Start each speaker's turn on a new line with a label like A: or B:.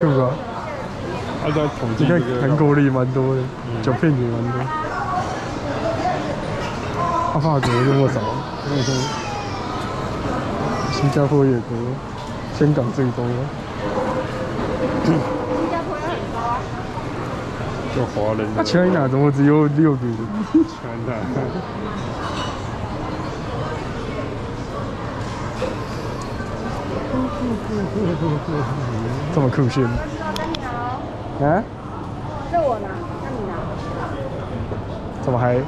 A: 对吧？
B: 他在统计
A: 你看
B: 这个
A: 韩国的也蛮多的，九片也蛮多。啊，法国那么少，嗯哼，新加坡也多，香港最多。
C: 新加坡也很高啊。
B: 就华人
A: 那
B: 的
A: China 怎么只有六个人？
B: 全
A: 这么酷炫啊？
C: 这我拿，那你拿。
A: 怎么还？